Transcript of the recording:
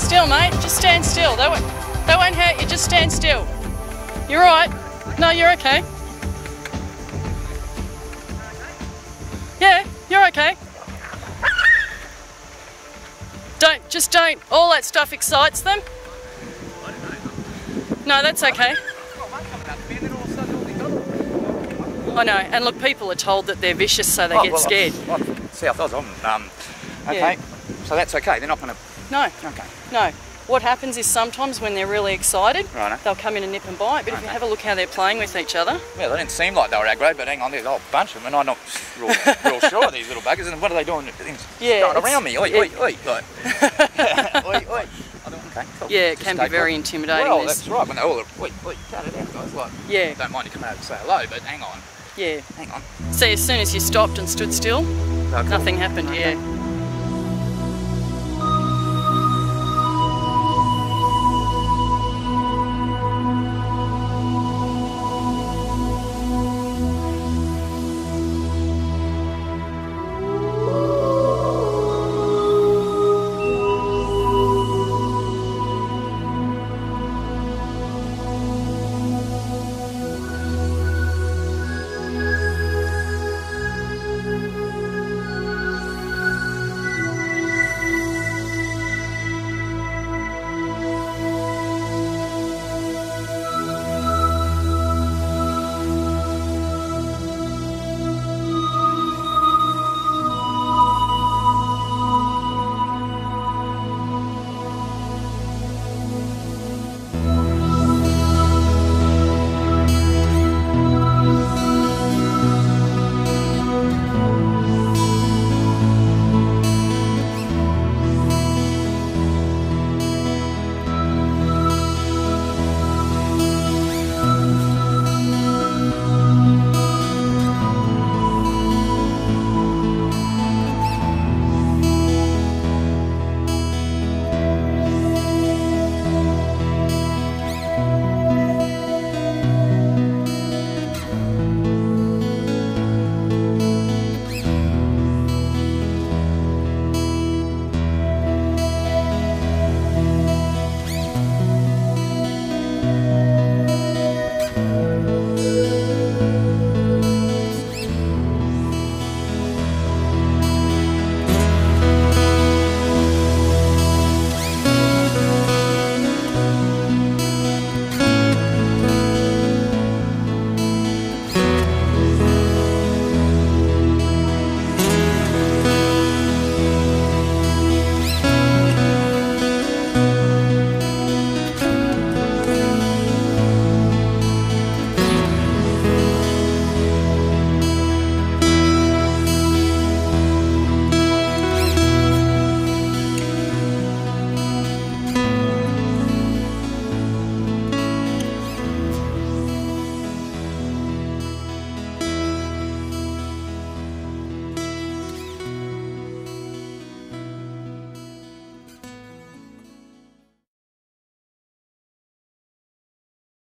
still, mate. Just stand still. That won't, they won't hurt you. Just stand still. You're all right. No, you're okay. Yeah, you're okay. Don't, just don't. All that stuff excites them. No, that's okay. I know. And look, people are told that they're vicious, so they Oh, get well, scared. I'm, I'm South Oz, I'm, um, okay. Yeah. So that's okay, they're not going to, No, okay. no. What happens is sometimes when they're really excited, Righto. they'll come in and nip and bite. But if you have a look how they're playing with each other, Well, they didn't seem like they were aggro, but hang on, there's a whole bunch of them, and I'm not real, real sure of these little buggers. And what are they doing? Things Yeah, going around me. Oi, it- oi, oi. Like, oi, oi. I Okay, cool. yeah, it Just can be very intimidating. Well, There's- that's right. When they all, oi, oi, cut it out, guys. Like, Yeah. don't mind you coming out to say hello, but hang on, yeah. hang on. See, as soon as you stopped and stood still, Oh, cool. nothing happened. Okay. Yeah.